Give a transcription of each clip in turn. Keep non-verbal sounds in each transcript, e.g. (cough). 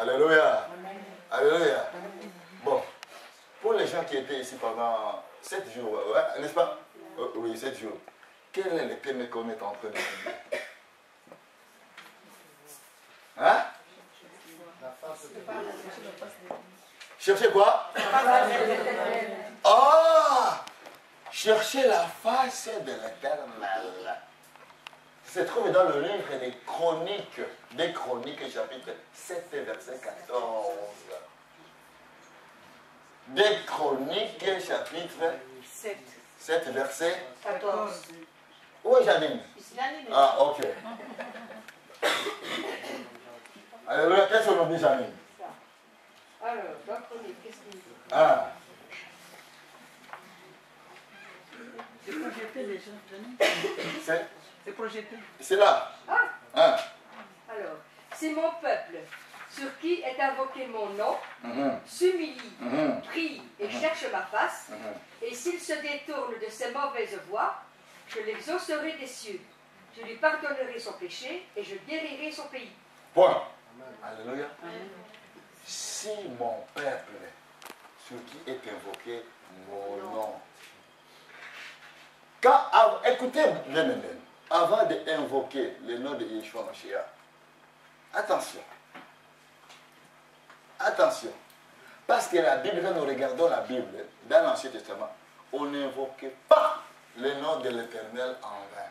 Alléluia. Alléluia. Bon, pour les gens qui étaient ici pendant sept jours, n'est-ce pas? Euh, Oui, sept jours. Quel est le thème qu'on est en train de dire? Hein? Cherchez quoi? Ah Cherchez la face de l'éternel. C'est trouvé dans le livre des Chroniques, des Chroniques, chapitre 7, verset 14. Des Chroniques, chapitre 7, 7 verset 14. Où est Janine? Ah, ok. Alors, qu'est-ce qu'on dit, Janine Alors, dans Chronique, qu'est-ce qu'il dit Ah. C'est projeté déjà, C'est C'est projeté. C'est là. Ah. ah. Alors, c'est mon peuple, sur qui est invoqué mon nom, Mhm. s'humilie, Mhm. prie et Mhm. cherche ma face, et s'il se détourne de ses mauvaises voies, je l'exaucerai des cieux. Je lui pardonnerai son péché et je guérirai son pays. Point. Alléluia. Si mon peuple, sur qui est invoqué mon nom. Quand, av- écoutez, bien, bien, bien, avant d'invoquer le nom de Yeshua Mashiach, attention. Attention. Parce que la Bible, quand nous regardons la Bible, dans l'Ancien Testament, on n'invoquait pas le nom de l'Éternel en vain.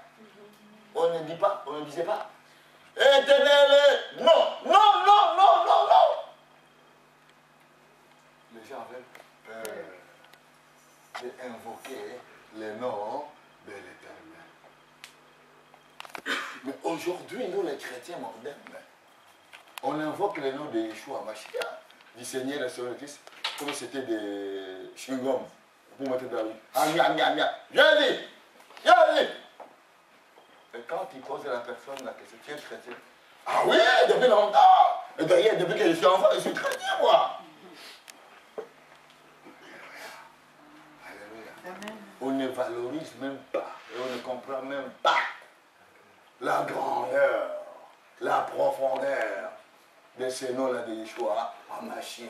On ne dit pas, on ne disait pas, Éternel, non, non, non, non, non, non. Les gens avaient peur d'invoquer le nom de l'Éternel. Mais aujourd'hui, nous les chrétiens modernes, on invoque le nom de Yeshua Mashiach, du Seigneur et Sauveur Christ, comme c'était des chewing-gums pour mettre dans la rue. Ah, mia, mia, mia. Viens dit, viens dit. Et quand il pose à la personne la question, tu es chrétien? Ah oui, depuis longtemps Et d'ailleurs, depuis que je suis enfant, je suis chrétien, moi Alléluia. On ne valorise même pas, et on ne comprend même pas la grandeur, la profondeur de ce nom-là de Yeshua, Mashiach.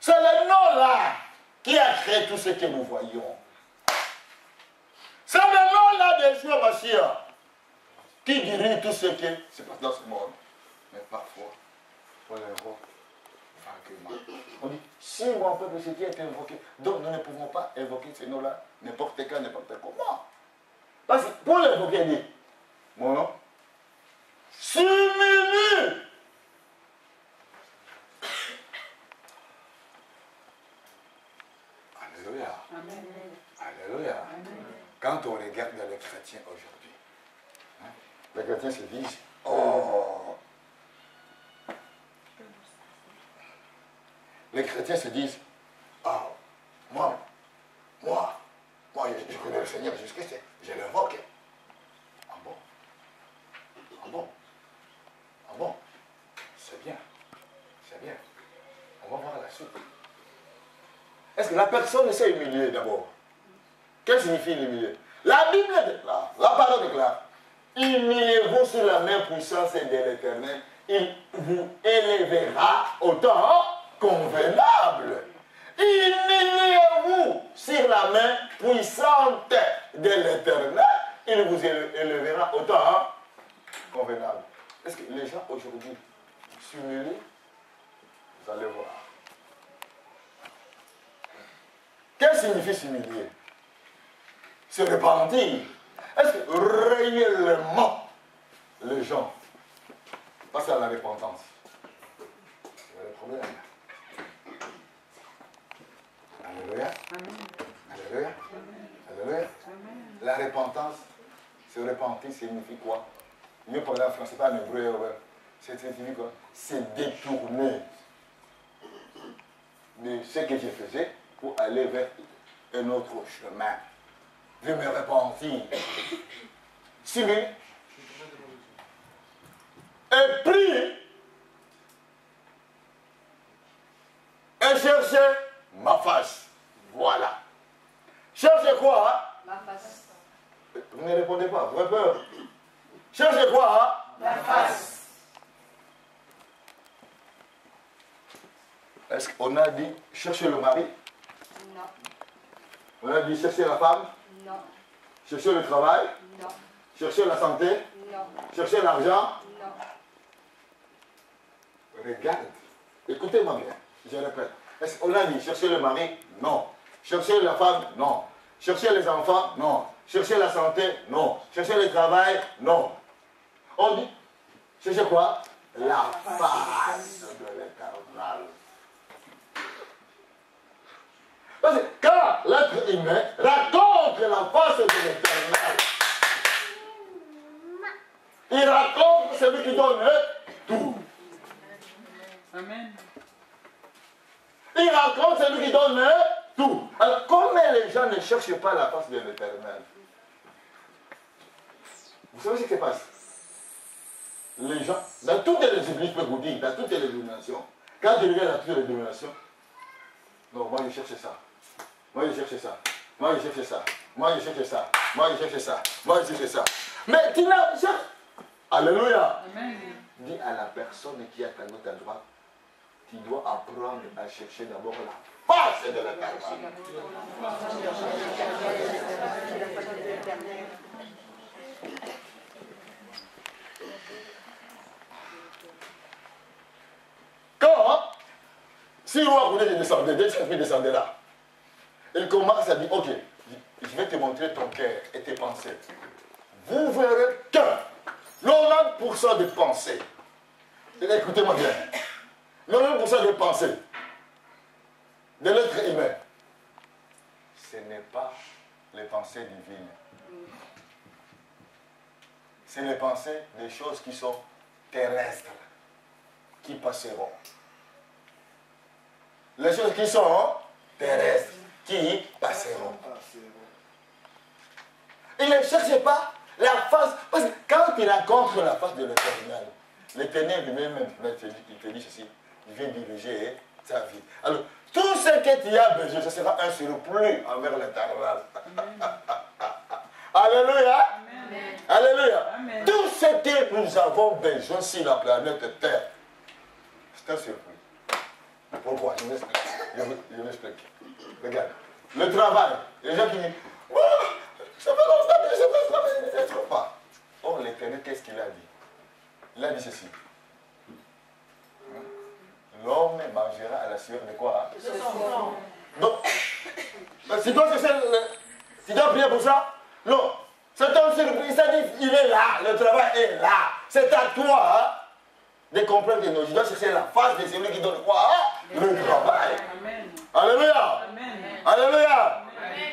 C'est le nom-là qui a créé tout ce que nous voyons. C'est le nom-là de Yeshua Mashiach qui dirige tout ce qui se passe dans ce monde. Mais parfois, on l'invoque On dit, si mon peuple, ce qui est invoqué, donc nous ne pouvons pas invoquer ce nom-là n'importe quand, n'importe comment. Parce que pour l'invoquer, il dit, mon nom, s'humilie. (coughs) Alléluia. Alléluia. Quand on regarde les chrétiens aujourd'hui, hein, les chrétiens se disent, oh, les chrétiens se disent, ah, moi, moi, moi, je, connais le Seigneur Jésus-Christ, je l'invoque. Ah bon? Ah bon? Ah bon? C'est bien, c'est bien. On va voir la suite. Est-ce que la personne s'est humiliée d'abord? Qu'est-ce que signifie l'humilier La Bible déclare, la parole déclare, humiliez-vous sur la main puissante de l'éternel, il vous élèvera au temps convenable. Humiliez-vous sur la main puissante de l'éternel, il vous élèvera au temps convenable. Est-ce que les gens aujourd'hui s'humilient? Vous allez voir. Qu'est-ce que signifie s'humilier? Se repentir. Est-ce que réellement les gens passent à la repentance? A le problème. Alléluia. Alléluia. Alléluia. La repentance, se repentir signifie quoi? Mieux parler en français, pas en hébreu. C'est signifie quoi C'est détourner de ce que je faisais pour aller vers un autre chemin. Je me repentir. Subir. Et prie. Et chercher ma face. Voilà. Cherchez quoi hein? Ma face. Vous ne répondez pas, vous avez peur. Cherchez quoi hein? La face. Est-ce qu'on a dit chercher le mari? Non, On a dit chercher la femme? Non, Chercher le travail? Non, Chercher la santé? Non, Chercher l'argent? Non. Regarde. Écoutez-moi bien. Je répète. Est-ce qu'on a dit chercher le mari? Non. Chercher la femme Non. Chercher les enfants Non. Chercher la santé Non. Chercher le travail Non. On dit chercher quoi? La face de l'éternel. Parce que quand l'être humain raconte la face de l'éternel, il raconte celui qui donne tout. Amen. Il raconte celui qui donne tout. Alors, comment les gens ne cherchent pas la face de l'éternel? Vous savez ce qui se passe? Les gens, dans toutes les églises, je peux vous dire, dans toutes les dénominations, quand tu regardes dans toutes les dénominations, non, moi je cherche ça. Moi je cherche ça. Moi je cherche ça. Moi je cherche ça. Moi je cherche ça. Moi je cherche ça. Mais tu n'as pas. Alléluia. Amen. Dis à la personne qui est à à droite, tu dois apprendre à chercher d'abord la face de l'éternel. Quand, si roi voulait descendre, qu'il descendre là, il commence à dire, ok, je vais te montrer ton cœur et tes pensées. Vous verrez que 90% des pensées, écoutez-moi bien, 90% des pensées de l'être humain, ce n'est pas les pensées divines. C'est les pensées des choses qui sont terrestres, qui passeront. Les choses qui sont terrestres, qui passeront. Il ne cherche pas la face. Parce que quand il rencontre la face de l'éternel, l'éternel lui-même, il te dit- il te dit ceci, il vient diriger sa vie. Alors, tout ce que tu as besoin, ce sera un surplus envers l'éternel. Alléluia. Alléluia. Amen. Tout ce que nous avons besoin sur la planète Terre, c'est un surplus. Pourquoi? Je m'explique. Je m'explique. Regarde. Le travail. Les gens qui disent Oh, ça fait je ne travailler, je ne trouve pas. Oh, l'éternel, qu'est-ce qu'il a dit? Il a dit ceci. L'homme mangera à la sueur de quoi hein? Donc, tu dois chercher le- Tu dois prier pour ça? Non. C'est. Ça dit, il est là. Le travail est là. C'est à toi hein, de comprendre que non, je dois chercher la face de celui qui donne quoi hein? Le travail. Amen. Alléluia. Amen. Alléluia.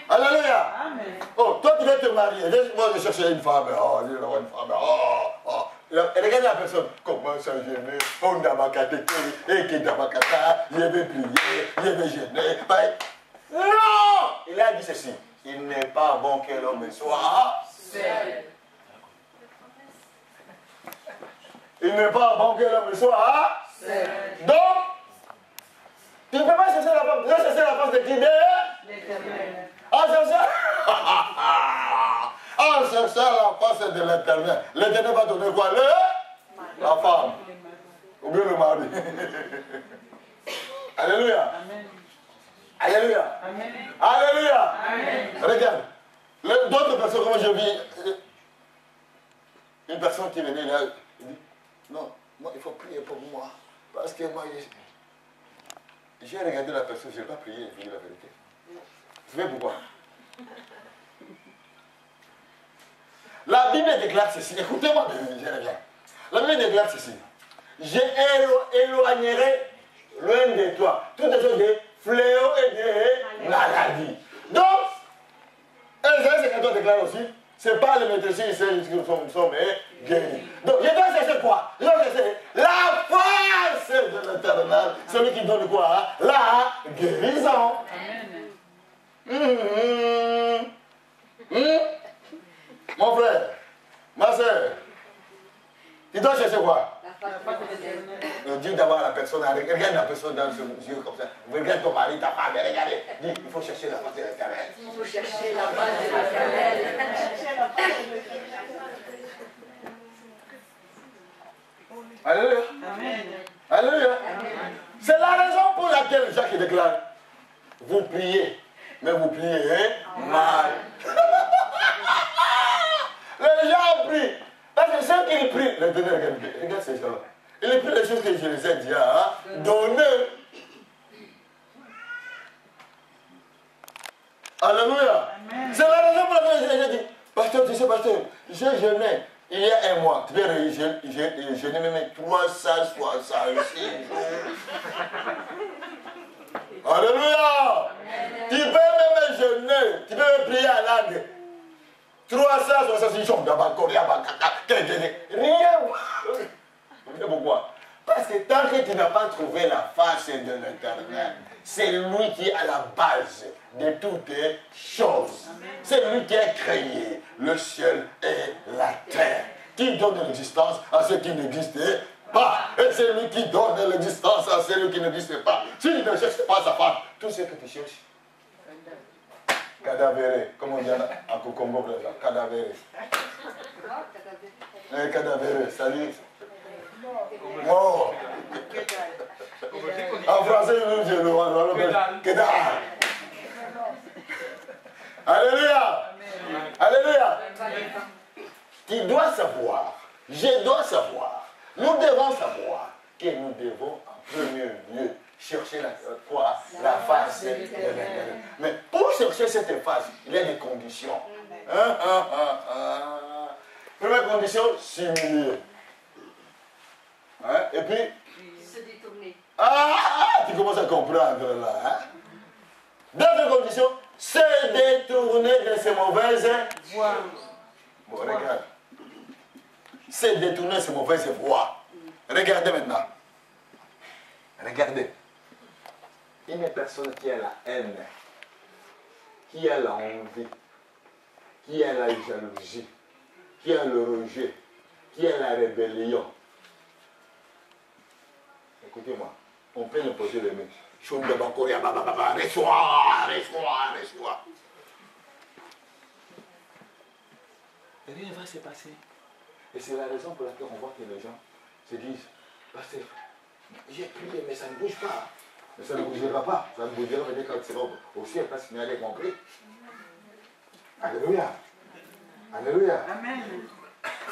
Alléluia. Amen. Oh, toi tu veux te marier. Moi je cherchais une femme. Oh, je veux avoir une femme. Oh, oh. Et regarde la personne. Comment ça gêner On qu'à Et qui qu'à Je vais prier. Je vais gêner. Non Il a dit ceci. Il n'est pas bon que l'homme soit. Seul. Il n'est pas bon que l'homme soit. Seul. Donc, tu ne peux pas chercher la femme. Tu chercher la femme de qui L'éternel. En cherchant, (laughs) en cherchant la face de l'éternel. L'éternel va donner quoi? Le La femme. Ou bien le mari. (laughs) Alléluia. Amen. Alléluia. Amen. Alléluia. Amen. Regarde. D'autres personnes, comme je vis, une personne qui venait là, il dit, non, moi, il faut prier pour moi. Parce que moi, j'ai- j'ai regardé la personne, je n'ai pas prié, je dis la vérité. Vous savez pourquoi La Bible déclare ceci. Écoutez-moi, je reviens. La Bible déclare ceci. Je élo- éloignerai loin de toi toutes les choses de fléaux et de maladies. Donc, Esaïe 52 déclare aussi, c'est pas le médecin ici qui nous sommes, guéris. Donc, je dois chercher quoi? Je dois chercher la face de l'éternel, celui qui donne quoi? La guérison. Amen. Hum, hum. Hum. Mon frère, ma soeur, tu dois chercher quoi La La face face de de l'éternel. l'éternel. Euh, Dis d'abord à la personne, la personne dans ses yeux comme ça. Regarde ton mari, ta femme, regardez. Il faut chercher la face de l'éternel. Il faut chercher la face de l'éternel. Alléluia. Amen. Alléluia. C'est la raison pour laquelle Jacques déclare Vous priez, mais vous priez hein, mal. les gens prient. Parce que ceux qui prient, regarde, regarde, regarde ces gens-là. Ils prient les choses que je les ai dit. Hein, donnez. Alléluia. C'est la raison pour laquelle j'ai dit Pasteur, tu sais, pasteur, j'ai jeûné il y a un mois. Tu peux j'ai jeûné même 366 jours. Alléluia. Tu peux même jeûner, tu peux même prier à langue. 366 jours d'abord, Rien. Pourquoi Parce que tant que tu n'as pas trouvé la face de l'éternel, c'est lui qui est à la base de toutes choses. C'est lui qui a créé le ciel et la terre, qui donne l'existence à ceux qui n'existaient pas. Et c'est lui qui donne l'existence à ceux qui n'existaient pas. Si tu ne cherches pas sa femme, tout ce que tu cherches, cadavéré, comme on dit en Congo, cadavéré. Eh, cadavéré, salut. Mort. En français, je le Que Alléluia. Alléluia. Tu dois savoir, je dois savoir, nous devons savoir que nous devons en premier lieu chercher la, quoi La face de l'éternel. Mais pour chercher cette face, il y a des conditions. Hein, hein, hein, Première condition, s'humilier. Et puis? Se détourner. Ah, tu commences à comprendre là. Deuxième condition, se détourner de ces mauvaises voies. Bon, regarde. Se détourner de ces mauvaises voies. Regardez maintenant. Regardez. Une personne qui a la haine, qui a la envie, qui a la jalousie, qui a le rejet, qui a la rébellion. Écoutez-moi, on peut nous poser les mains. Reste-toi, reste-toi, reste-toi. Rien ne va se passer. Et c'est la raison pour laquelle on voit que les gens se disent, Pasteur, j'ai prié, mais ça ne bouge pas. Mais ça ne bougera pas. Ça ne bougera pas quand c'est au ciel parce qu'il n'y a rien compris. Alléluia. Alléluia. Amen.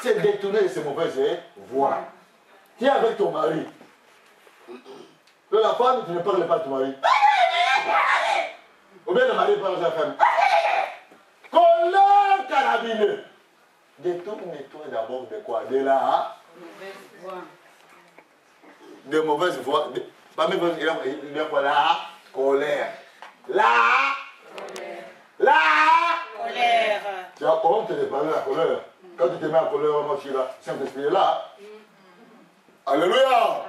C'est détourner de ces mauvaises voies. Tu es avec ton mari. La femme, tu ne parles pas à ton mari. Ou bien le mari parle à sa femme. Colère carabinée. Détourne-toi d'abord de quoi? De là. De mauvaises voix. De, pas même il y a quoi là? Colère. Là? Là? Colère. Tu as honte de parler de la colère. Quand tu te mets en colère, moi je suis là. Saint-Esprit est là. Alléluia.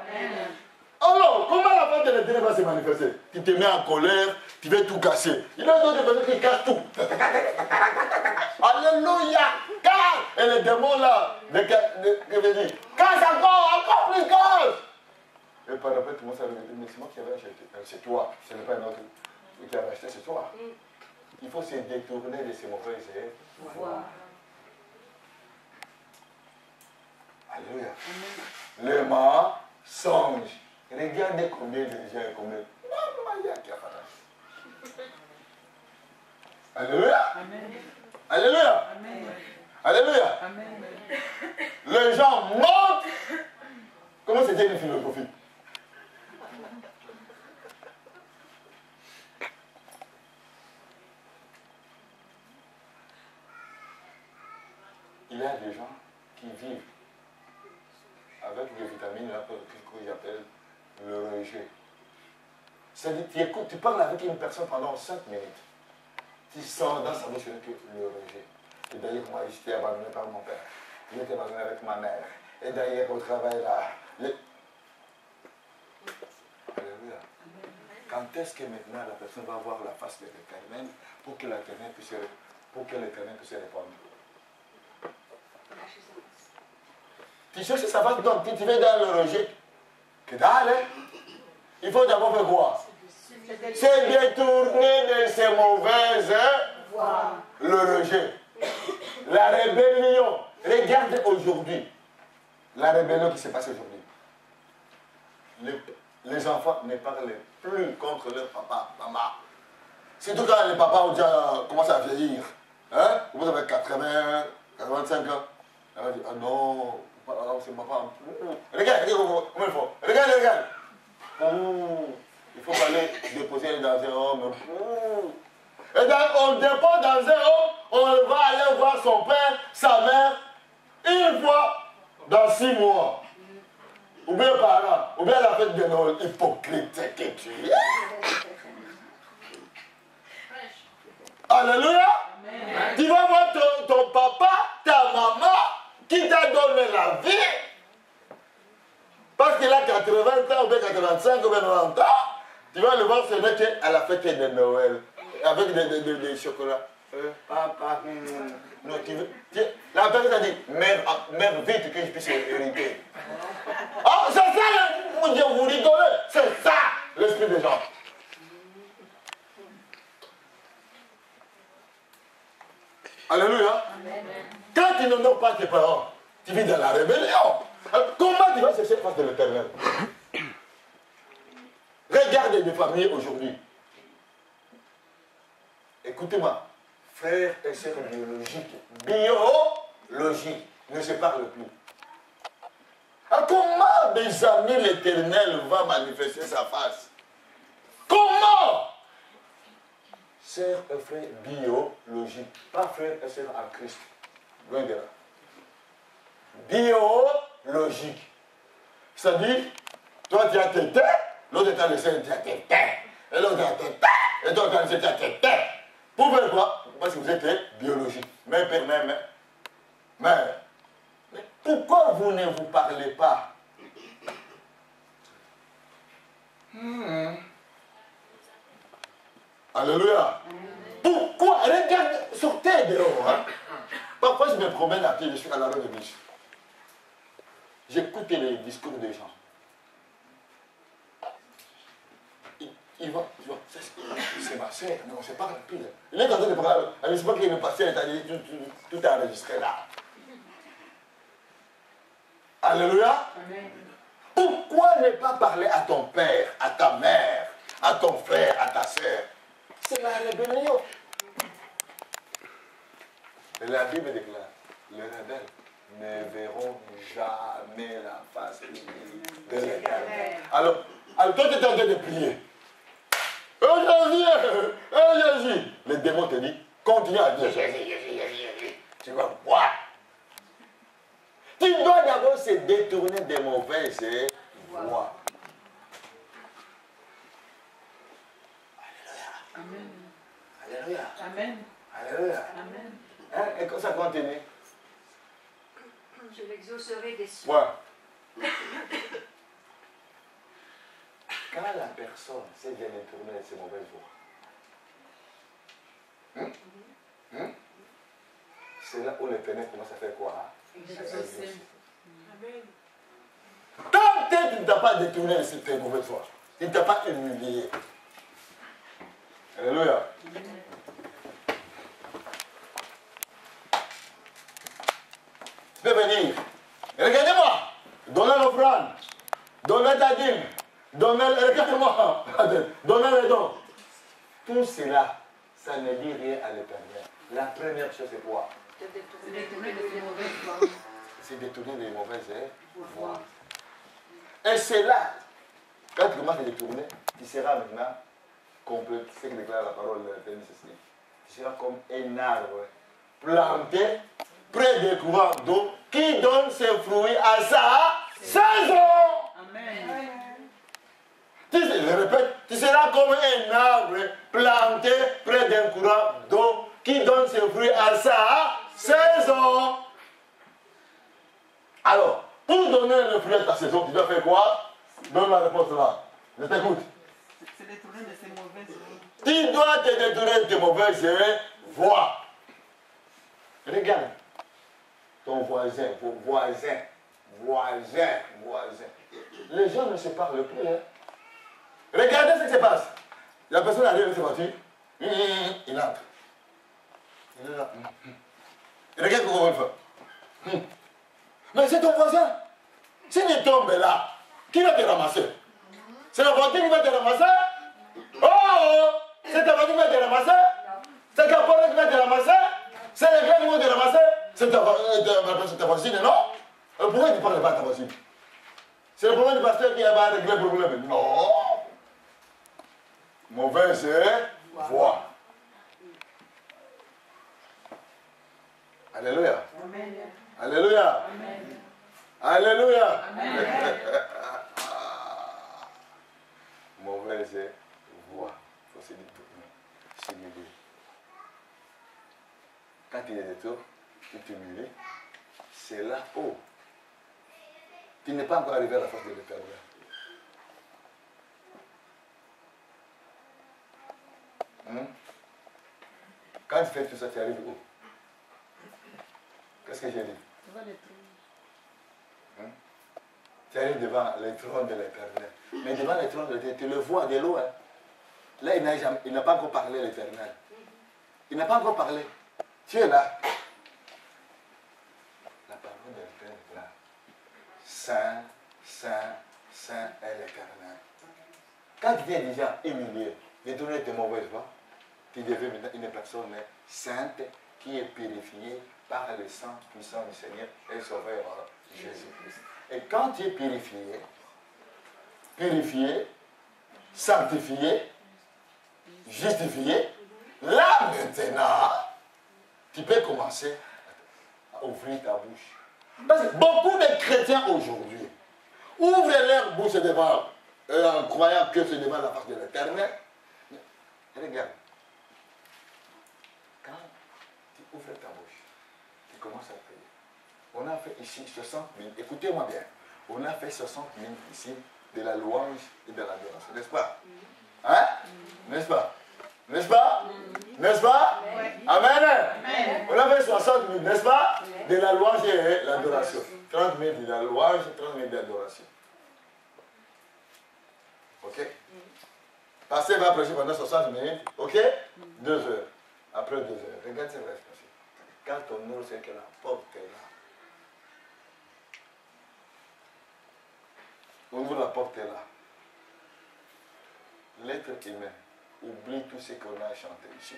Alors, comment la femme de l'éternel va se manifester? Tu te mets en colère, tu veux tout casser. Il y a d'autres personnes qui cassent tout. (laughs) Alléluia. Car, et les démons là, de, de, dire, casse encore, encore plus casse. Et par après, tout le monde s'est regarder, mais c'est moi qui avais acheté. C'est toi, ce n'est pas un autre qui avait acheté, c'est toi. Il faut se détourner de ces mauvaises voies. Alléluia. Le mensonge. Regardez combien de gens combien? Alléluia. Alléluia. Alléluia. Les gens mentent. Comment c'était une philosophie Il y a des gens qui vivent avec des vitamines qu'ils appellent le rejet. C'est-à-dire, tu écoutes, tu parles avec une personne pendant 5 minutes. Tu sens dans sa bouche que le rejet. Et d'ailleurs, moi, j'étais abandonné par mon père. J'étais abandonné avec ma mère. Et d'ailleurs, au travail là. Alléluia. Quand est-ce que maintenant la personne va voir la face de l'éternel pour que l'éternel puisse, pour que puisse répondre? Tu cherches sa face, donc tu vas dans le rejet. Hein? Il faut d'abord faire quoi? C'est détourner de ces mauvaises voies. Le rejet. La rébellion. Regarde aujourd'hui. La rébellion qui s'est passée aujourd'hui. les, les enfants ne parlent plus contre leur papa, maman. Surtout quand les papas ont déjà commencé à vieillir. Hein? Vous avez 80, 85 ans. Elle va dire, ah non, c'est papa. Regarde, regarde, comment il faut. Regarde, regarde. Ouh, il faut aller déposer dans un homme. Et donc, on dépose dans un homme, on va aller voir son père, sa mère, une fois dans six mois. Ou bien par an, ou bien la fête de Noël, hypocrite que tu es. Alléluia. Tu vas voir ton, ton papa, ta maman, qui t'a donné la vie. Parce qu'il a 80 ans, ou bien 85, ou bien 90 ans. Tu vas le voir, ce n'est qu'à la fête de Noël. Avec des, chocolats. Euh, papa, hum, non, tu veux. la personne a dit, mère, ah, mère, vite que je puisse hériter. Oh, c'est ça, le, Dieu, vous rigolez. C'est ça, l'esprit des gens. Alléluia. Quand tu n'honores pas tes parents, tu vis dans la rébellion. Comment tu vas chercher face de l'éternel? Regarde des familles aujourd'hui. Écoutez-moi, frères et sœurs biologiques, biologiques, ne se parlent plus. Comment, mes amis, l'éternel va manifester sa face? Comment? Sœurs et frères biologiques, pas frères et sœurs en Christ. Loin de là. Biologique. C'est-à-dire, toi tu as tes l'autre t'a laissé tu as tes et l'autre a tes et toi tu as laissé tu as tes têtes. Pour faire quoi? Parce que vous êtes biologique. Père, mère, mère. Mère. Mais pourquoi vous ne vous parlez pas? Alléluia. Pourquoi? Regarde, sortez dehors. Hein? Parfois, je me promène à pied, je suis à l'arrêt de bus. J'écoute les discours des gens. Il, va, il va, c'est ma soeur, mais on se parle plus. Il est en train de parler. Je ne pas qu'il est passé, tout, tout, tout est enregistré là. Alléluia. Pourquoi ne pas parler à ton père, à ta mère, à ton frère, à ta soeur C'est la rébellion. Et la Bible déclare, les rebelles ne verront jamais la face de l'éternel. Alors, alors toi tu es en train de prier. Oh Jésus, oh Jésus. Le démon te dit, continue à dire Jésus, Jésus, Jésus, Jésus. Tu vas voir. Tu dois d'abord se détourner des mauvaises voies. Amen. Alléluia. Amen. Alléluia. Amen. Hein? Et comme ça continue. Je l'exaucerai des cieux. Quand la personne s'est bien détournée de ses mauvaises voies, hein? Hein? c'est là où l'éternel commence à faire quoi? hein? Exaucer. Tant que tu ne t'as pas détourné de tes mauvaises voies, tu ne t'as pas humilié. Alléluia. Peux venir. Regardez-moi. Donnez l'offrande. Donnez ta dîme. Donnez, regardez-moi. (laughs) Donnez les dons. Tout cela, ça ne dit rien à l'éternel. La première chose, c'est quoi? Te Se détourner détourner de ses mauvaises voies. C'est détourner des mauvaises voies. Et c'est là, quand tu commences à détourner, tu seras maintenant complet. C'est ce que déclare la parole de l'Éternel ceci. Tu seras comme un arbre planté près des courants d'eau qui donne ses fruits à sa saison? Amen. Tu, je répète, tu seras comme un arbre planté près d'un courant d'eau qui donne ses fruits à sa saison? Alors, pour donner le fruit à ta saison, tu dois faire quoi? Donne la réponse là. Je t'écoute. Se détourner de ses mauvaises. Tu dois te détourner de tes mauvaises voies. Regarde. Ton voisin, vos voisins, voisins, voisins. Les gens ne se parlent plus. Hein. Regardez ce qui se passe. La personne arrive avec sa voiture. Il entre. Il est là. Hum, hum. Regarde comment il fait. Mais c'est ton voisin. S'il tombe là, qui va te ramasser? C'est la voiture qui va te ramasser? Oh, oh, c'est ta voiture qui va te ramasser? C'est ta porte qui va te ramasser? C'est les gars qui vont te ramasser? C'est ta, euh, ta, voisine, non? Pourquoi tu ne parles pas à ta voisine C'est le problème du pasteur qui va régler le problème. Non. Mauvaise voix. Alléluia. Amen. Alléluia. Amen. Alléluia. Amen. (laughs) Mauvaise voix. Il faut se dire tout. Quand il est de tout, C'est là haut. Tu n'es pas encore arrivé à la force de l'éternel. Hein? Quand tu fais tout ça, tu arrives où? Qu'est-ce que j'ai dit? Hein? Tu arrives devant le trône de l'éternel. Mais devant le trône de l'éternel, tu le vois de loin. Là, il n'a jamais- il n'a pas encore parlé l'éternel. Il n'a pas encore parlé. Tu es là. Saint, Saint, Saint est l'éternel. Quand tu es déjà humilié, détourné de mauvaises voies, tu deviens maintenant une personne sainte qui est purifiée par le sang puissant du Seigneur et Sauveur Jésus-Christ. Et quand tu es purifié, purifié, sanctifié, justifié, là maintenant, tu peux commencer à ouvrir ta bouche. Parce que beaucoup de chrétiens aujourd'hui ouvrent leur bouche devant, euh, en croyant que c'est devant la face de l'éternel. Regarde, quand tu ouvres ta bouche, tu commences à prier. On a fait ici 60 000, écoutez-moi bien, on a fait 60 000 ici de la louange et de l'adoration, n'est-ce pas? Hein? N'est-ce pas? N'est-ce pas? N'est-ce pas? Amen. On a fait 60 000, n'est-ce pas? De la louange et l'adoration. 30 000 de la louange, 30 000 d'adoration. Ok? Pasteur va prêcher pendant 60 minutes, ok? Deux heures. Après deux heures. Regarde ce qui va se passer. Quand on ouvre, c'est que la porte est là. On ouvre la porte est là. L'être humain oublie tout ce qu'on a chanté ici,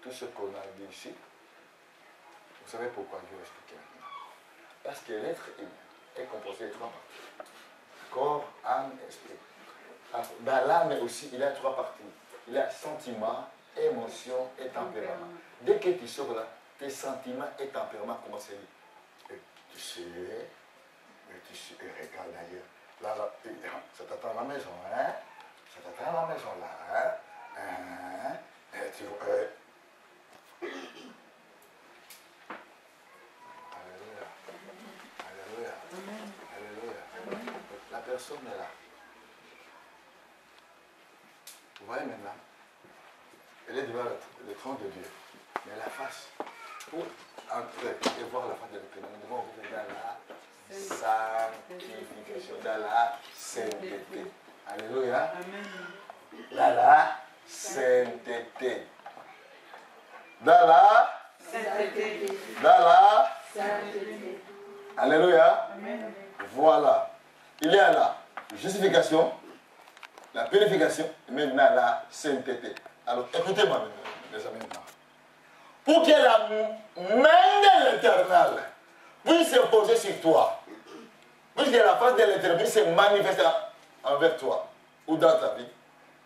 tout ce qu'on a dit ici. Vous savez pourquoi expliquer maintenant Parce que l'être est composé de trois parties. Corps, âme, esprit. Dans l'âme aussi, il a trois parties. Il a sentiment, émotion et tempérament. Dès que tu sors là, tes sentiments et tempéraments commencent à dire. Tu sais, tu sais, et regarde d'ailleurs. Là, là, et, ça t'attend à la maison, hein? Ça t'attend à la maison, là, hein? Hein? Et tu euh, Alléluia. Alléluia. Alléluia. La personne est là. Vous voyez maintenant Elle est devant le, trône de Dieu. Mais la face, pour entrer et voir la face de l'éternel, nous devons ouvrir dans la sanctification, dans la sainteté. Alléluia. Dans la sainteté. Dans la, Sainteté. dans la, Sainteté. Alléluia. Amen. Voilà. Il y a la justification, la purification, et maintenant la sainteté. Alors écoutez-moi les amis. Pour que la main de l'éternel puisse se poser sur toi, puisque la face de l'éternel puisse se manifester envers toi ou dans ta vie,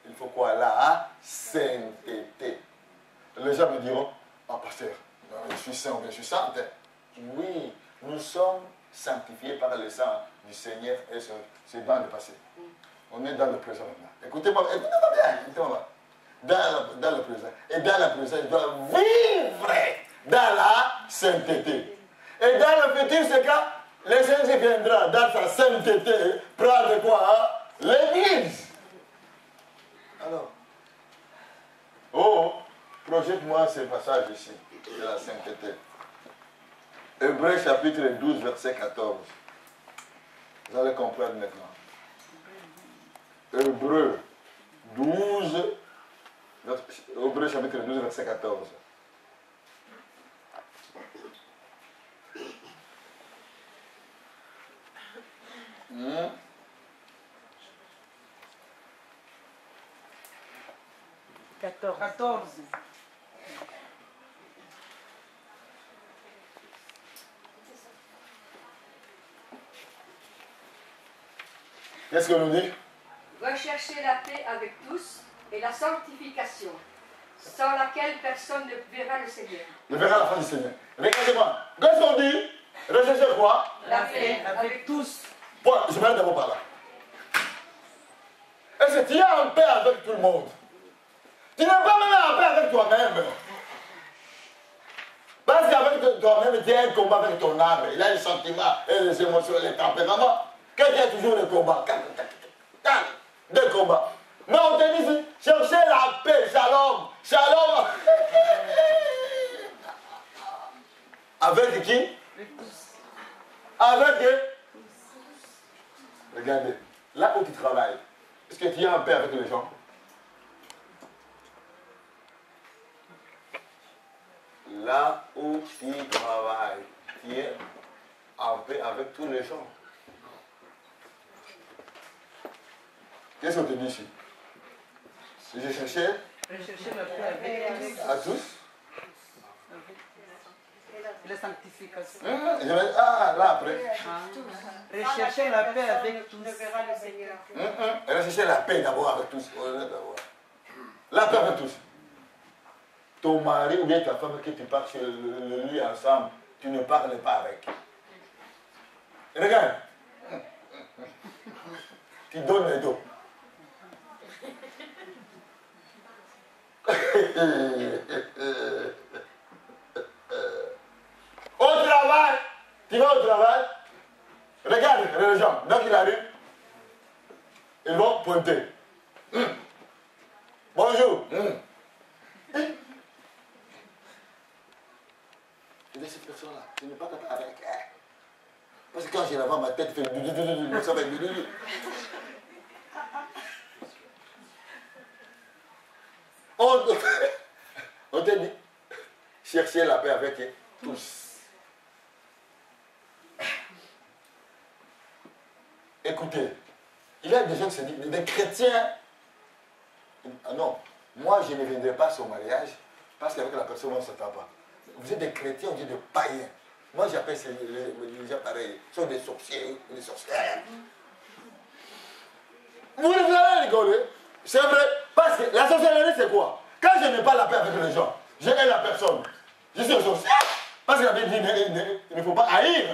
il faut quoi La sainteté. Les gens me diront, oh pasteur, je suis saint je suis sainte. Oui, nous sommes sanctifiés par le sang du Seigneur et dans le passé. On est dans le présent maintenant. Écoutez-moi, écoutez-moi bien, écoutez-moi. Dans le, dans le présent. Et dans le présent, il doit vivre dans la sainteté. Et dans le futur, c'est quand le Seigneur viendra dans sa sainteté prendre quoi hein? L'église. Alors, oh, projette-moi ce passage ici, de la sainteté. Hébreu chapitre 12, verset 14. Vous allez comprendre maintenant. Hébreu 12, vers- Hébreu chapitre 12, verset 14. Hmm? 14. 14. Qu'est-ce que nous dit Recherchez la paix avec tous et la sanctification, sans laquelle personne ne verra le Seigneur. Ne verra la fin du Seigneur. Regardez-moi. Qu'est-ce qu'on dit Recherchez quoi La paix Avec tous. Bon, je vais d'abord par là. Est-ce que tu es en paix avec tout le monde? Tu n'es pas même en paix avec toi-même. Parce qu'avec toi-même, tu as un combat avec ton âme. Il a les sentiments, et les émotions, les tempéraments. A toujours des combats, des combats. Mais on te dit cherchez la paix, shalom, shalom. Avec qui? Avec eux. Regardez, là où tu travailles, est-ce que tu es en paix avec les gens? Là où tu travailles, tu es en paix avec tous les gens. Qu'est-ce qu'on te dit ici? Je cherchais paix avec tous. à tous, la sanctification. vais- ah, là après, Ah. Recherchez la paix avec tous. Hum, hum. A cherché la paix d'abord avec tous. La paix avec tous. Ton mari ou bien ta femme que tu pars sur le, le- le lit ensemble, tu ne parles pas avec. Regarde. Tu donnes le dos. Au travail, tu vas au travail, regarde les gens, donc il arrive, ils vont pointer. Hum. Bonjour. Hum. Je dis cette personne-là, tu n'es pas capable avec elle. Parce que quand je la vois, ma tête fait du du du du du, ça fait du du du. On te, dit, cherchez la paix avec tous. Écoutez, il y a des gens qui se disent, des chrétiens. Ah non, moi je ne viendrai pas à son mariage parce qu'avec la personne on ne s'entend pas. Vous êtes des chrétiens, on dit des païens. Moi j'appelle ces les, les gens pareils. Ce sont des sorciers, des sorcières. Vous allez rigoler. C'est vrai. Parce que la sorcellerie c'est quoi? Quand je n'ai pas la paix avec les gens, je hais la personne. Je suis un sorcier. Parce que la Bible dit ne- ne- il ne faut pas haïr.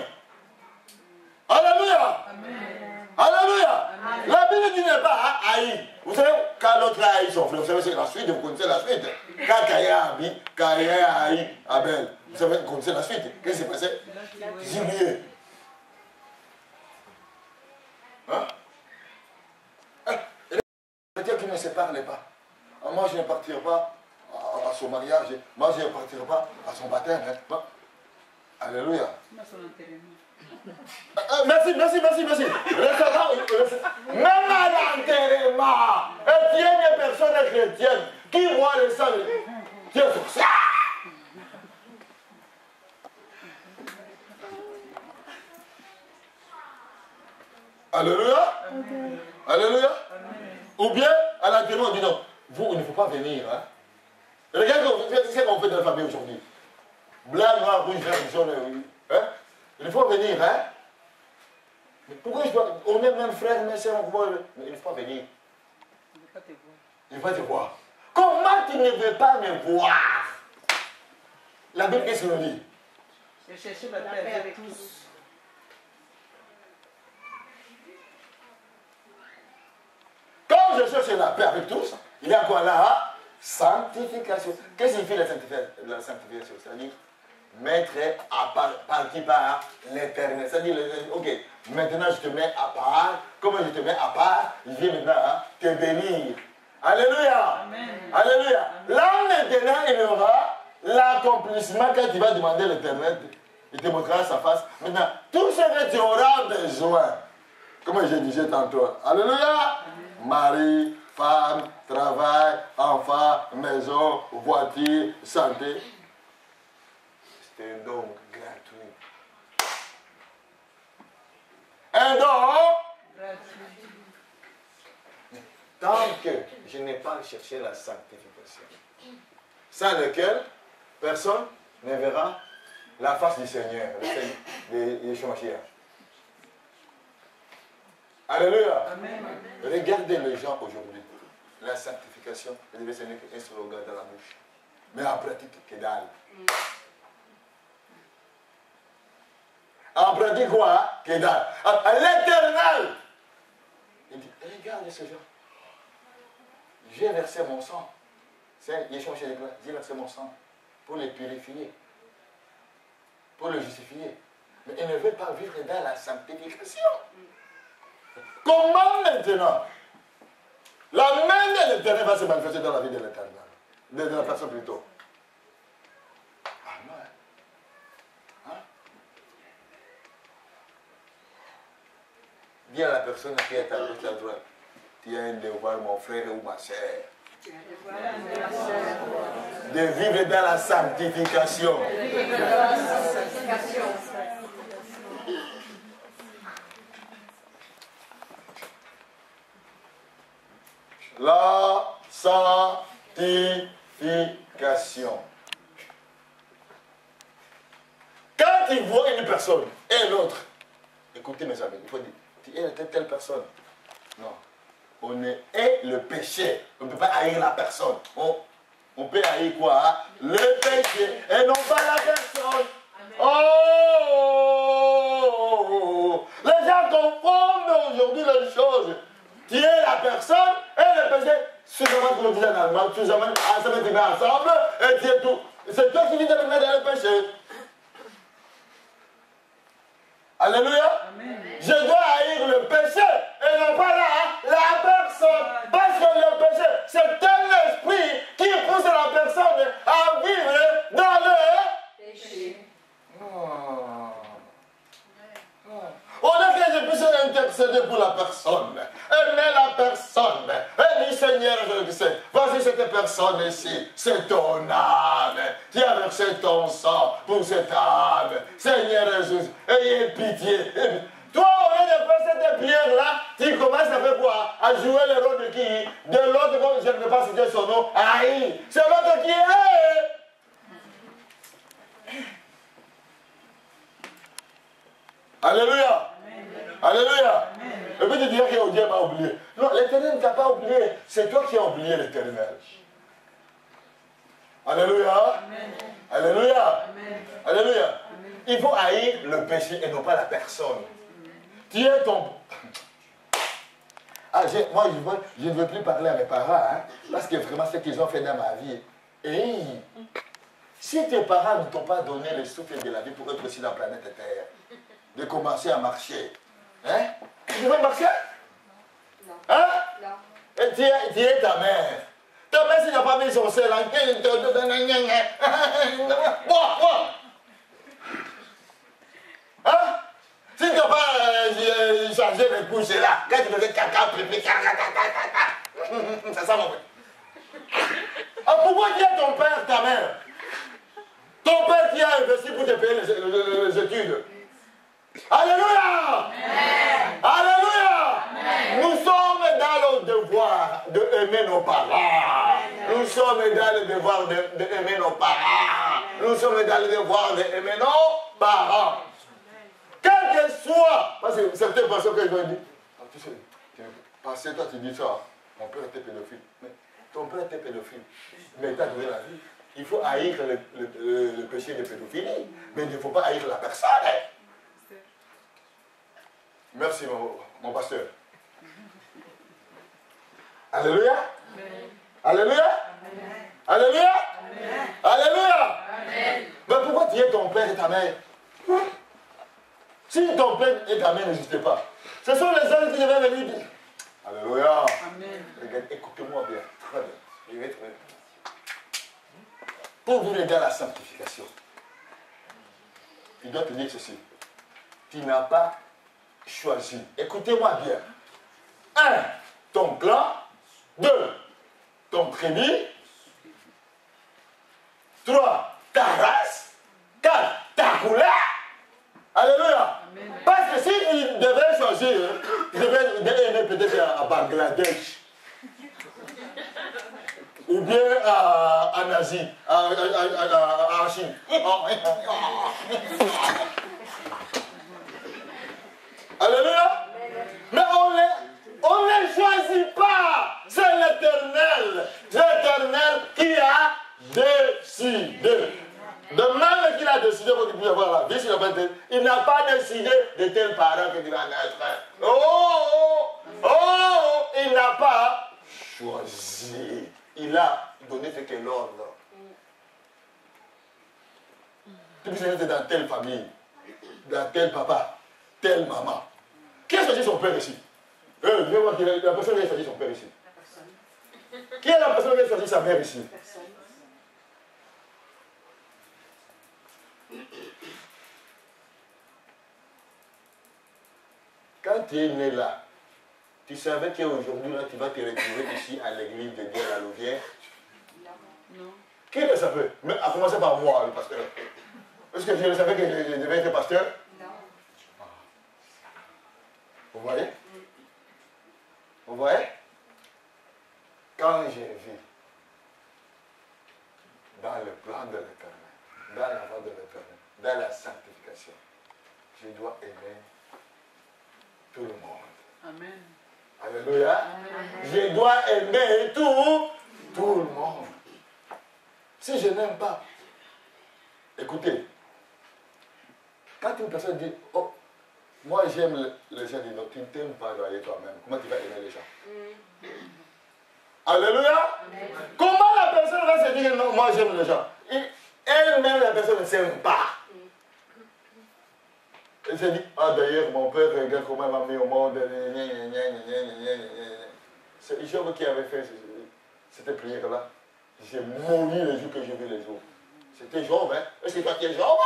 Alléluia. Alléluia. La Bible dit ne pas haïr. Vous savez, quand l'autre a haï son frère, vous savez, c'est la suite, vous connaissez la suite. Quand Caïn a haï, Caïn a haï Abel, vous savez, vous connaissez la suite. Qu'est-ce qui s'est passé? Gibier. Hein Hein Dieu parle pas. Ah, Moi, je ne partirai pas à, à son mariage. Moi, je ne partirai pas à son baptême. hein. Bon. Alléluia. Enterrement. Ah, merci, merci, merci, merci. Même à l'enterrement, et tu es une personne chrétienne qui voit le sang. Tu es sorcier. Alléluia. Alléluia. Ou bien, à l'enterrement, on dit non, vous, il ne faut pas venir. Hein. Regarde ce qu'on fait dans la famille aujourd'hui. Blanc, noir, rouge, vert, jaune. Hein? Il faut venir, hein? Mais pourquoi je dois. On est même frère, mais c'est on voit. Mais il ne faut pas venir. Je ne veux pas te voir. Il va te voir. Comment tu ne veux pas me voir? La Bible, qu'est-ce qu'elle nous dit? Recherchez la paix avec tous. Cherche la paix avec tous, il y a quoi là? Sanctification. Qu'est-ce que signifie la sanctification? C'est-à-dire mettre à part, parti par l'éternel. C'est-à-dire, ok, maintenant je te mets à part. Comment je te mets à part? Je viens maintenant hein, te bénir. Alléluia. Amen. Alléluia. Là maintenant, il y aura l'accomplissement quand tu vas demander l'éternel. Il te montrera sa face. Maintenant, tout ce que tu auras besoin, comme je disais tantôt, Alléluia. Mari, femme, travail, enfant, maison, voiture, santé. C'est un don gratuit. Un don Gratuit. Tant que je n'ai pas cherché la sanctification. Sans lequel, personne ne verra la face du Seigneur, le Seigneur Alléluia. Regardez les gens aujourd'hui. La sanctification, elle devait être un slogan dans la bouche. Mais en pratique, que dalle. En pratique quoi Que dalle. À, à l'éternel. Il dit, regarde ce gens. J'ai versé mon sang. C'est Yeshua Mashiach déclare, j'ai versé mon sang pour les purifier, pour les justifier. Mais ils ne veulent pas vivre dans la sanctification. Comment maintenant La main de l'éternel va se manifester dans la vie de l'éternel. De, de la personne plutôt. Amen. Hein? Dis à la personne qui est à gauche, à droite. Tu as un devoir, mon frère ou ma soeur. De vivre dans la sanctification. La sanctification. Quand il voit une personne et l'autre, écoutez mes amis, il faut dire, tu es telle, telle personne. Non. On est le péché. On ne peut pas haïr la personne. On, on peut haïr quoi hein? Le péché et non pas la personne. Oh Les gens confondent aujourd'hui les choses. Tu es la personne le péché. Suffisamment que nous disons en allemand, suffisamment ensemble, tu mets ensemble et tu es tout. C'est toi qui vis de me mettre dans le péché. Alléluia. Je dois haïr le péché et non pas la, la personne. Parce que le péché, c'est un esprit qui pousse la personne à vivre dans le péché. Au puisse intercéder pour la personne, aimer la personne, et dire Seigneur, voici cette personne ici, c'est ton âme. Tu as versé ton sang pour cette âme. Seigneur Jésus, ayez pitié. Toi, au lieu de faire cette prière-là, tu commences à quoi? À jouer le rôle de qui? De l'autre, comme je ne peux pas citer son nom, Aïe. C'est l'autre qui est. Alléluia. Alléluia. Et puis tu dirais que Dieu m'a oublié. Non, l'éternel ne t'a pas oublié. C'est toi qui as oublié l'éternel. Alléluia. Alléluia. Alléluia. Il faut haïr le péché et non pas la personne. Tu es ton. Ah, moi, je, ne veux plus parler à mes parents, hein, parce que vraiment, ce qu'ils ont fait dans ma vie. Et si tes parents ne t'ont pas donné le souffle de la vie pour être aussi dans la planète Terre, de commencer à marcher, hein? Tu veux marcher? Non. Hein? Non. Et tu es, tu es ta mère. Ta mère, si tu n'as pas mis son sel, en Bois, (laughs) bois. Hein? Si tu n'as pas euh, changé les couches là, quand tu faisais caca, pipi, caca, caca, caca, (laughs) c'est ça mon père. Ah, pourquoi tu es ton père, ta mère? Ton père qui a investi pour te payer les, les, les études. Alléluia Alléluia Nous sommes dans le devoir d'aimer nos parents. Nous sommes dans le devoir d'aimer nos parents. Nous sommes dans le devoir d'aimer nos parents. Quel que soit, parce que certaines personnes que je vais dire, ah, tu sais, parce que toi tu dis ça, mon père était pédophile. Mais ton père était pédophile, mais il t'a donné la vie. Il faut haïr le, le, le, le péché de pédophilie, mais il ne faut pas haïr la personne. Merci, mon, mon pasteur. Alléluia. Alléluia. Alléluia. Alléluia. Mais pourquoi tu es ton père et ta mère? Si ton père et ta mère n'existaient pas, ce sont les hommes qui devaient venir dire Alléluia. Regarde, écoutez-moi bien. Très bien. Je vais très bien. Pour vous aider à la sanctification, il doit te dire ceci. Tu n'as pas choisi. Écoutez-moi bien. Un, ton clan. Deux, ton crédit. Trois, ta race. Quatre, ta couleur. Alléluia. Parce que si tu devais choisir, tu devais aimer peut-être à Bangladesh. ou bien à- en Asie, à- à- à- à- en Chine. (laughs) Alléluia. Mais on ne on les choisit pas. C'est l'éternel. L'éternel qui a décidé. De même qu'il a décidé qu'il puisse avoir la vie sur la planète, il n'a pas décidé de tels parents que tu vas naître. Oh, oh, oh, oh, il n'a pas choisi. Il a donné ce qu'est l'ordre. Tu peux être dans telle famille, dans tel papa, telle maman. Qui a choisi son père ici? Euh, la personne qui a choisi son père ici. Personne. Qui est la personne qui a choisi sa mère ici? Personne. Quand tu es né là, tu savais qu'aujourd'hui, là, tu vas te retrouver ici à l'église de Dieu à la Louvière. Non. Qui le savait? Mais à commencer par moi, le pasteur. Est-ce que je le savais que je, devais être pasteur. Vous voyez? Vous voyez? Quand j'ai vu dans le plan de l'éternel, dans la voie de l'éternel, dans la sanctification, je dois aimer tout le monde. Amen. Alléluia. Je dois aimer tout, tout le monde. Si je n'aime pas, écoutez, quand une personne dit, oh, moi, j'aime les gens donc Tu ne t'aimes pas d'aller toi-même. Comment tu vas aimer les gens? Mm. Alléluia. Comment la personne va se dire non, moi j'aime les gens Elle-même, la personne ne s'aime pas. Mm. Et j'ai dit, ah d'ailleurs, mon père, regarde comment il m'a mis au monde. C'est Job qui avait fait cette prière-là. J'ai mouru le jour que j'ai vu les jours. C'était Job, hein Est-ce que toi qui es Job?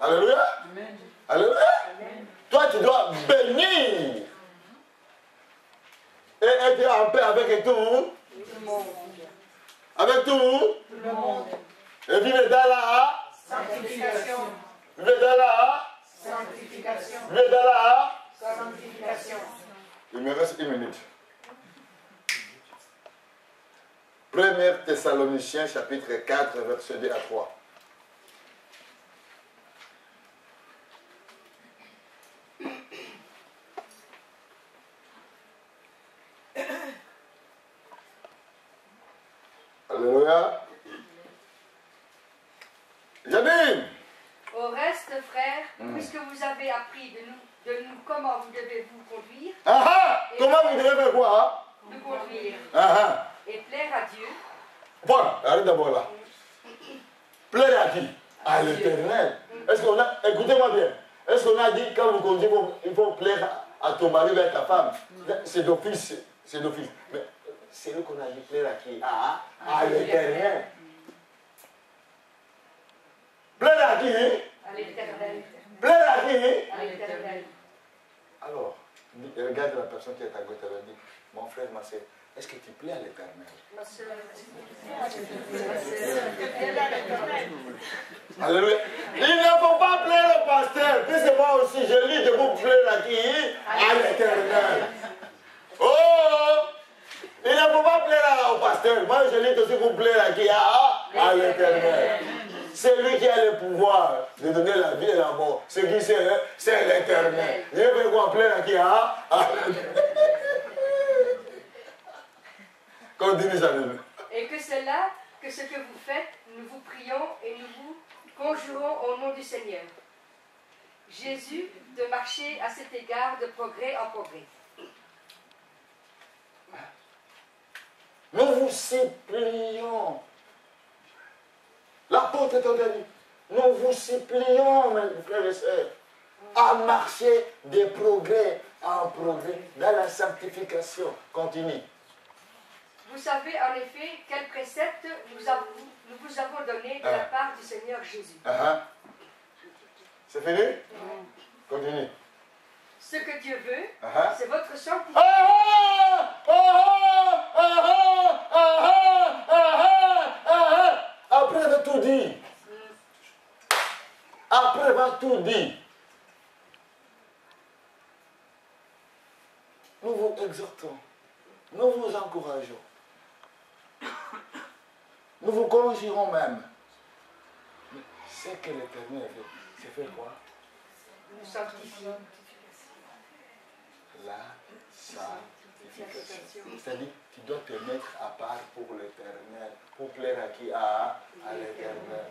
Alléluia. Alléluia Toi, tu dois bénir et être en paix avec tout, Tout le monde. avec tout, Tout le monde. et vivre dans la, Sanctification. vivre dans la, Sanctification. vivre dans la. Sanctification. Il me reste une minute. 1 Thessaloniciens chapitre 4, verset 2 à 3. Alléluia. Janine, Au reste, frères, Mm. puisque vous avez appris de nous, de nous comment vous devez vous conduire, ah ah, comment vous devez faire quoi nous conduire ah ah. et plaire à Dieu, Voilà, arrête d'abord là. Plaire à qui À l'éternel. Est-ce qu'on a. Écoutez-moi bien. Est-ce qu'on a dit quand vous conduisez, il faut- il faut plaire à ton mari ou à ta femme C'est d'office. C'est d'office. Mais c'est nous qu'on a dit plaire à qui À, à l'éternel. Plaire à qui à l'éternel, Plaire à qui à l'éternel. Alors, dis- regarde la personne qui est à gauche, elle va dire Mon frère, ma soeur, est-ce que tu plais à l'éternel Ma sœur, Alléluia. Il ne faut pas plaire au pasteur. Puisque moi aussi, je lis de vous plaire à qui? À l'éternel. Oh Il ne faut pas plaire au pasteur. Moi, je lis aussi vous plaire à qui? À, à l'éternel. C'est lui qui a le pouvoir de donner la vie et la mort. Ce qui c'est, c'est l'éternel. Je vous plaire à qui? À, à l'éternel. Continue, Janine. Et que c'est là que ce que vous faites, nous vous prions conjurons au nom du Seigneur. Jésus, de marcher à cet égard de progrès en progrès. Nous vous supplions. L'apôtre est en dit, nous vous supplions, mes frères et sœurs, à marcher des progrès en progrès dans la sanctification. Continue. Vous savez en effet quel précepte nous, vous avons donné de la ah. part du Seigneur Jésus. Ah, ah. C'est fini? Continuez. Ce que Dieu veut, c'est votre sanctification. Après avoir tout dit, après avoir tout dit, nous vous exhortons, nous vous encourageons nous vous conjurons même. Mais c'est que l'éternel fait, c'est faire quoi? Nous sanctifie. La sanctification. C'est-à-dire, tu dois te mettre à part pour l'éternel. Pour plaire à qui? À, à l'éternel.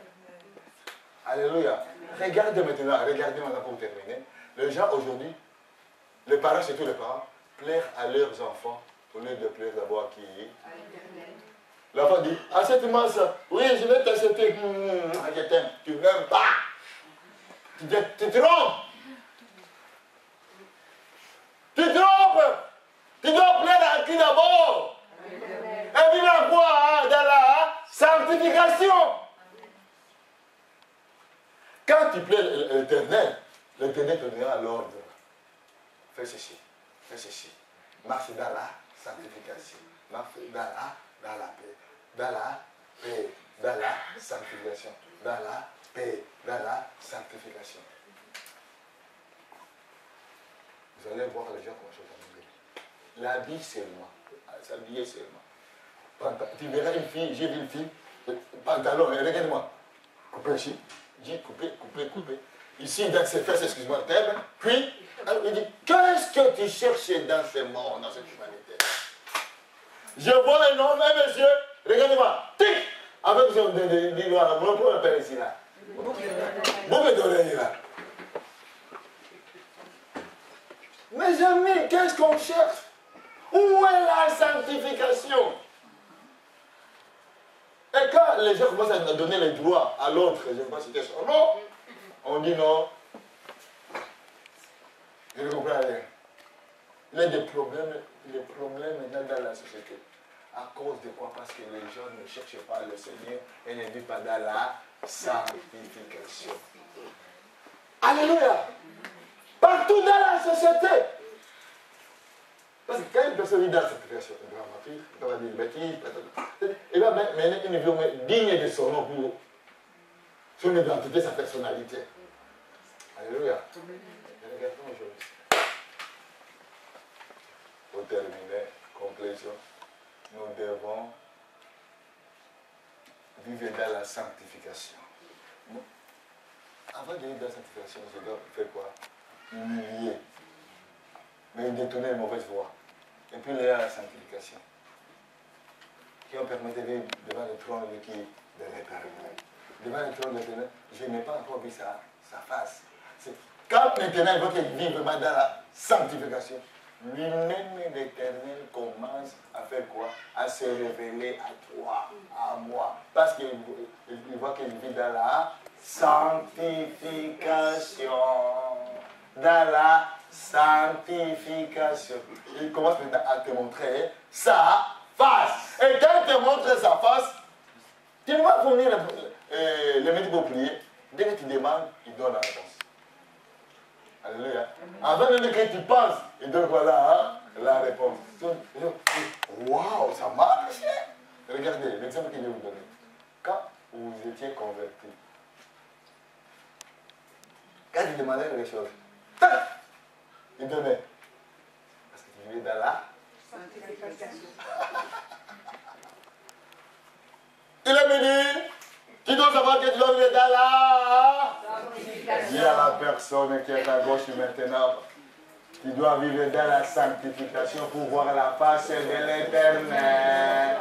Alléluia. Regardez maintenant, regardez maintenant pour terminer. Les gens aujourd'hui, les parents, surtout les parents, plaire à leurs enfants au lieu de plaire d'abord à qui? À l'éternel. L'enfant dit, achète-moi ça. Oui, je vais t'acheter. T'aime. Tu ne m'aimes pas. Tu te, te trompes. Tu te trompes. Tu dois plaire à qui d'abord. Et vivre à quoi hein, Dans la sanctification. Quand tu plais l'éternel, l'éternel te donnera l'ordre. Fais ceci, fais ceci. Marche dans la sanctification. Marche la, dans la paix. Dans la paix. Dans la sanctification. Dans la paix. Dans la sanctification. Vous allez voir les gens comment je vais L'habit seulement. S'habiller seulement. Panta- Tu verras une fille, j'ai vu une fille, pantalon, regarde-moi. Coupé ici, j'ai coupé, coupé, coupé. Ici, dans ses fesses, excuse-moi terme. Puis, il dit, qu'est-ce que tu cherches dans ce monde, dans cette humanité? Je vois un homme, un monsieur, regardez-moi, tic, avec son voilà, mon on appelle ici là. Boucle d'oreille là. Mes amis, qu'est-ce qu'on cherche? Où est la sanctification? Et quand les gens commencent à donner les droits à l'autre, je ne vais pas citer son nom, on dit non. Je ne comprends rien. Il y a des problèmes, des problèmes dans la société. À cause de quoi? Parce que les gens ne cherchent pas le Seigneur et ne vivent pas dans la sanctification. Alléluia. Partout dans la société. Parce que quand une personne vit dans la sanctification, elle va mentir, elle va dire peut-être- elle va mener une vie digne de son nom son identité, sa personnalité. Alléluia. Regardons aujourd'hui. Pour terminer, conclusion, nous devons vivre dans la sanctification. Avant de vivre dans la sanctification, je dois faire quoi? Humilier. Mais détourner les mauvaises voies. Et puis aller à la sanctification. Qui va permettre de vivre devant le trône de qui? De l'éternel. Devant le trône de l'éternel, je n'ai pas encore vu sa, sa face. Quand il veut qu'il vive vraiment dans la sanctification, lui-même l'éternel commence à faire quoi? À se révéler à toi, à moi. Parce qu'il il- il voit qu'il vit dans la sanctification. Dans la sanctification. Il commence maintenant à te montrer sa face. Et quand il te montre sa face, tu vas fournir le, euh, le métier pour prier. Dès que tu demandes, il donne la. Alléluia. Avant même que tu penses, il donne voilà hein, la réponse. Waouh, ça marche. Regardez l'exemple que je vais vous donner. Quand vous étiez converti, quand tu demandais choses, tac, il donnait. Parce que tu vivais dans la Sanctification. (laughs) Il est venu. Tu dois savoir que tu dois vivre dans la. Dis à la personne qui est à gauche maintenant. Tu dois vivre dans la sanctification pour voir la face de l'éternel.